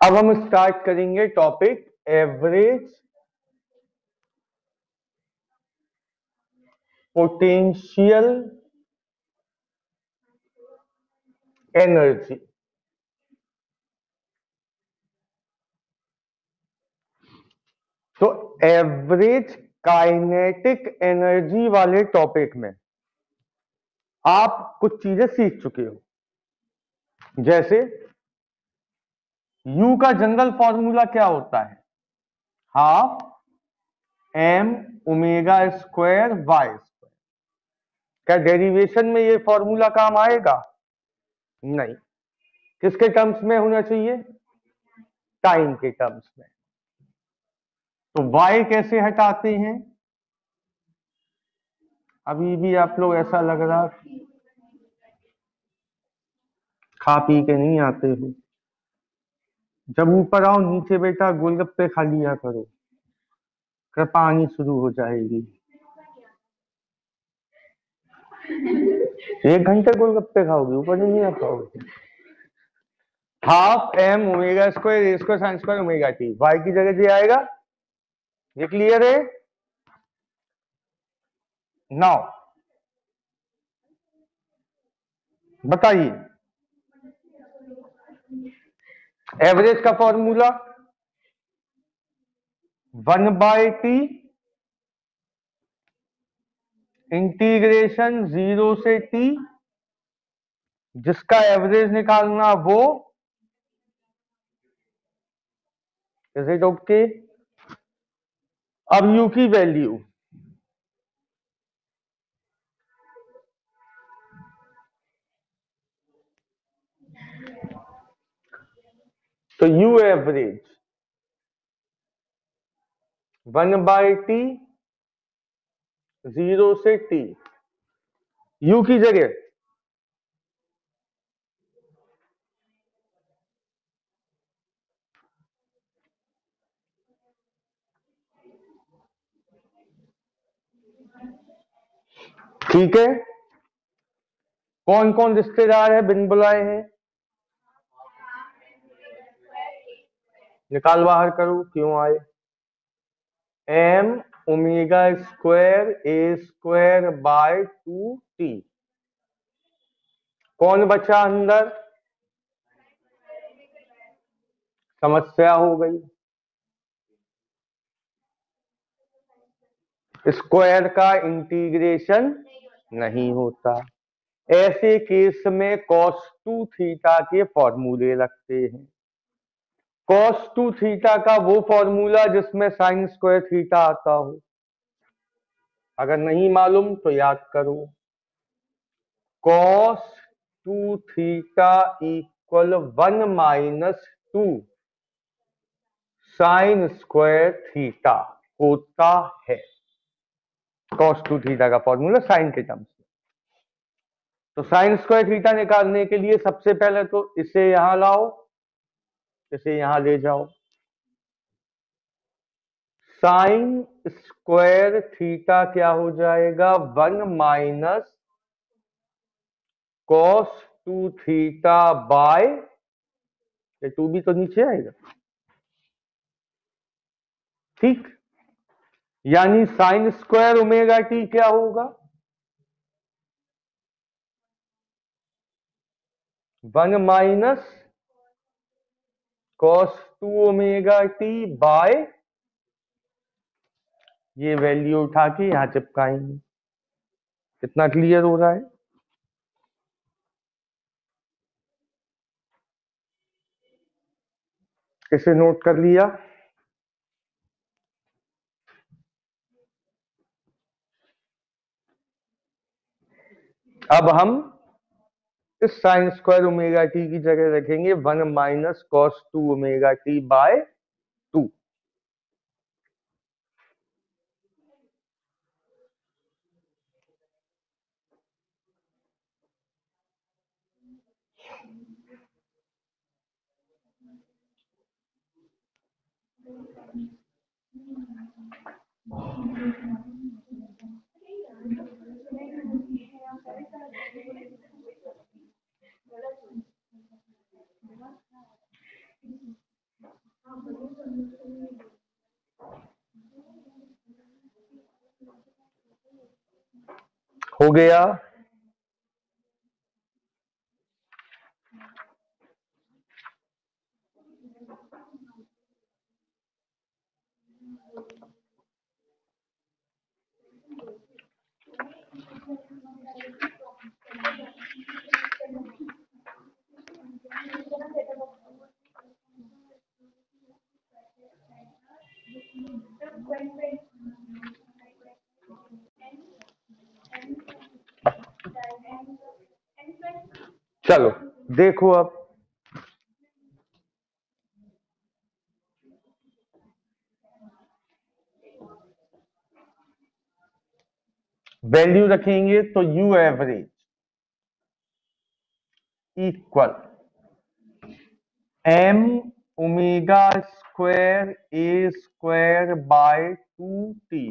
अब हम स्टार्ट करेंगे टॉपिक एवरेज पोटेंशियल एनर्जी तो एवरेज काइनेटिक एनर्जी वाले टॉपिक में आप कुछ चीज़ें सीख चुके हो। जैसे U का जनरल फॉर्मूला क्या होता है? Half M omega square Y square क्या डेरिवेशन में ये फॉर्मूला काम आएगा? नहीं. किसके टर्म्स में होना चाहिए? टाइम के टर्म्स में. तो y कैसे हटाते हैं? अभी भी आप लोग ऐसा लग रहा खा पी के नहीं आते हो। जब ऊपर आओ, नीचे बेटा गोलगप्पे खा लिया करो। कृपा आनी शुरू हो जाएगी। एक घंटे गोलगप्पे खाओगे, ऊपर नहीं आ पाओगे half M omega square A square sine square omega T Y की जगह जे आएगा, ये क्लियर है? नाउ बताइए। एवरेज का formula one by T integration zero से टी जिसका एवरेज निकालना वो इज़ इट ओके अब यू की वैल्यू तो U average one by T zero से टी यू की जगह। ठीक है? कौन कौन रिश्तेदार है, बिन बुलाए हैं? निकाल बाहर करो, क्यों आए? M omega square A square by two T कौन बचा अंदर? समस्या हो गई। स्क्वायर का इंटीग्रेशन नहीं होता। ऐसे केस में कॉस टू थीटा के फॉर्मूले रखते हैं। Cos टू थीटा का वो फॉर्मूला जिसमें साइन स्क्वायर थीटा आता हो। अगर नहीं मालूम तो याद करो। Cos two theta equal one minus two sine square theta होता है। कॉस टू थीटा का फॉर्मूला साइन के टर्म्स में। तो साइन स्क्वायर थीटा निकालने के लिए सबसे पहले तो इसे यहाँ लाओ। इसे यहाँ ले जाओ। साइन स्क्वायर थीटा क्या हो जाएगा? One minus cos two theta by two भी तो नीचे आएगा। ठीक? यानी साइन स्क्वायर ओमेगा टी क्या होगा? One minus cos two omega T by ये वैल्यू उठा के यहाँ चिपकाएँगे। कितना क्लियर हो रहा है? इसे नोट कर लिया? अब हम इस साइन स्क्वायर ओमेगा टी की जगह रखेंगे one minus cos two omega T by two Thank you. हो गया। चलो, देखो अब। वैल्यू रखेंगे तो U average equal M omega square A square by two T,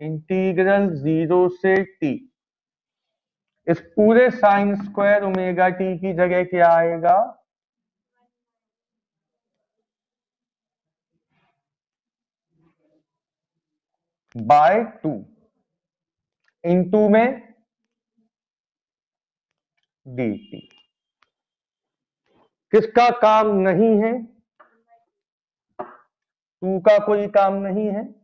integral zero से टी। इस पूरे साइन स्क्वायर ओमेगा टी की जगह क्या आएगा? By two. इंटू में डी टी। किसका काम नहीं है? टू का कोई काम नहीं है।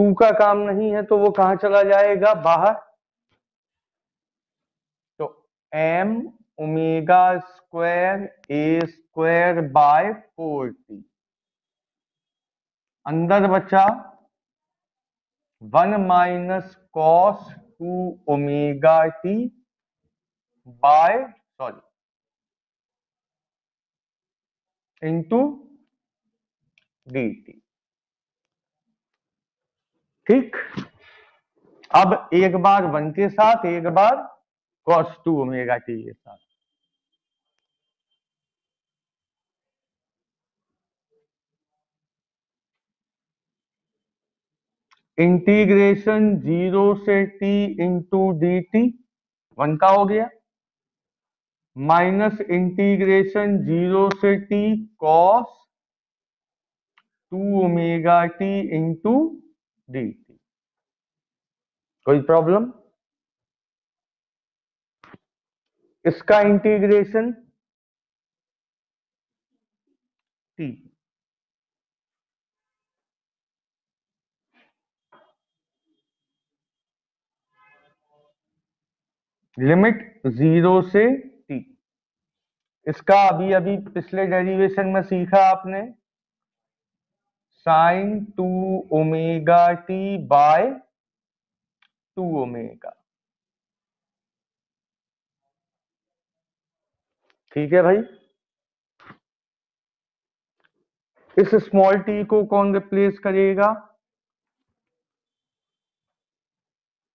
टू का काम नहीं है तो वो कहाँ चला जाएगा? बाहर। तो M omega square A square by four T अंदर बचा one minus cos two omega T by sorry into D T ठीक? अब एक बार वन के साथ, एक बार कॉस टू ओमेगा टी के साथ। इंटीग्रेशन ज़ीरो से T into D T one का हो गया। माइनस इंटीग्रेशन ज़ीरो से T cos two omega T into D कोई प्रॉब्लम इसका इंटीग्रेशन टी लिमिट ज़ीरो से टी इसका अभी अभी पिछले डेरिवेशन में सीखा आपने। Sine two omega T by two omega ठीक है भाई? इस स्मॉल टी को कौन रिप्लेस करेगा?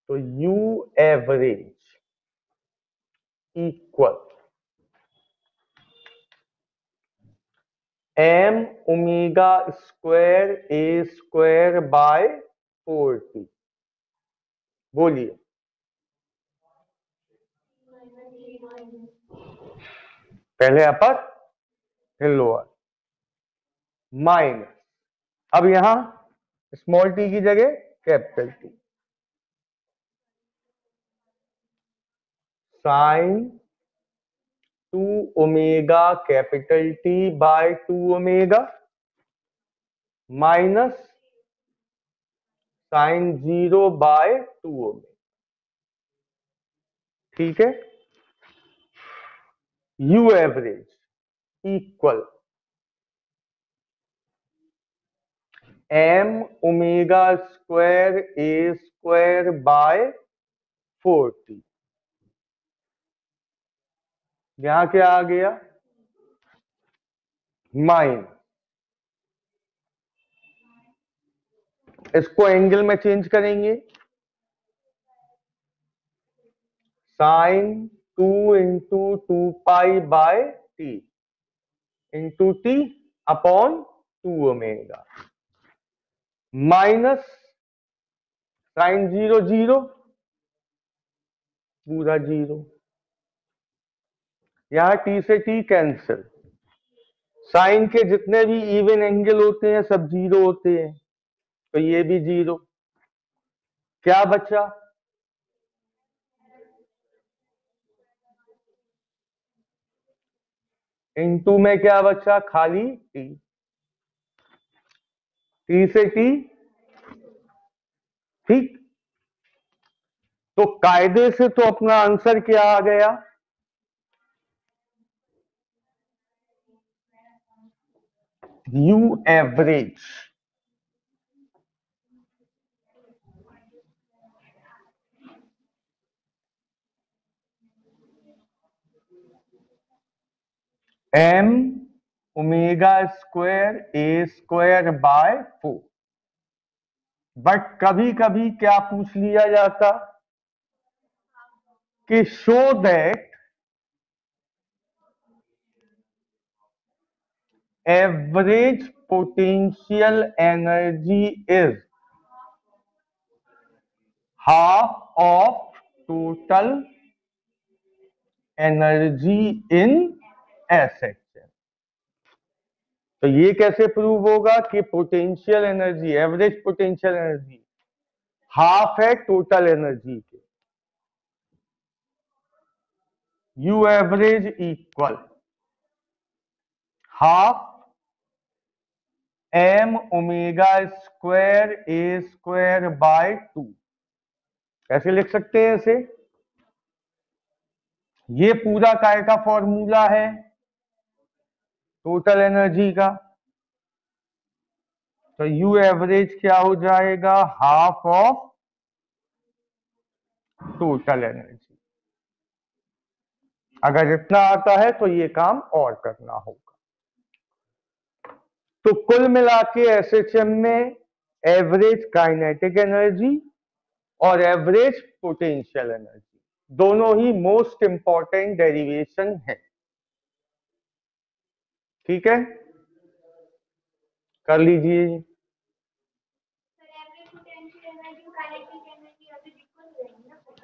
तो U average equal M omega square A square by four T बोलिए। पहले अपर फिर लोअर माइनस अब यहाँ स्मॉल टी की जगह capital T sine two omega capital T by two omega minus sine zero by two omega ठीक है? U average equal M omega square A square by four T यहाँ क्या आ गया? माइन इसको एंगल में चेंज करेंगे। Sine two into two pi by T into T upon two omega minus sine zero zero पूरा ज़ीरो यहाँ T से टी कैंसिल साइन के जितने भी इवन एंगल होते हैं, सब ज़ीरो होते हैं। तो ये भी ज़ीरो क्या बचा? इनटू में क्या बचा? खाली टी। टी से टी। ठीक। तो कायदे से तो अपना आंसर क्या आ गया? U average M omega square A square by four but कभी कभी क्या पूछ लिया जाता? कि show that average potential energy is half of total energy in asset तो ये कैसे प्रूव होगा कि potential energy average potential energy half है टोटल एनर्जी के। U average equal half M omega square A square by two कैसे लिख सकते हैं इसे? ये पूरा काय का फॉर्मूला है? टोटल एनर्जी का? तो यू एवरेज क्या हो जाएगा? हाफ़ ऑफ़ टोटल एनर्जी अगर इतना आता है तो ये काम और करना होगा। तो कुल मिला के एसएचएम में एवरेज काइनेटिक एनर्जी और एवरेज पोटेंशियल एनर्जी दोनों ही मोस्ट इंपॉर्टेंट डेरिवेशन है। ठीक है? कर लीजिए।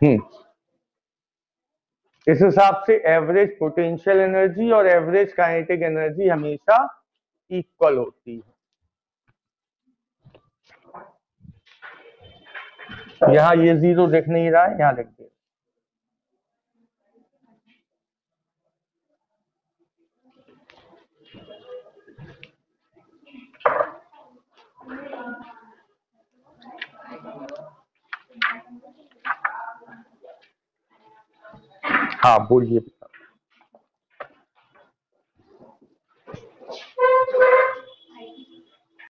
हम्म। इस हिसाब से एवरेज पोटेंशियल एनर्जी और एवरेज काइनेटिक एनर्जी हमेशा इक्वल होती है। यहाँ ये ज़ीरो दिख नहीं रहा है यहाँ लिख दिया। हाँ बोलिए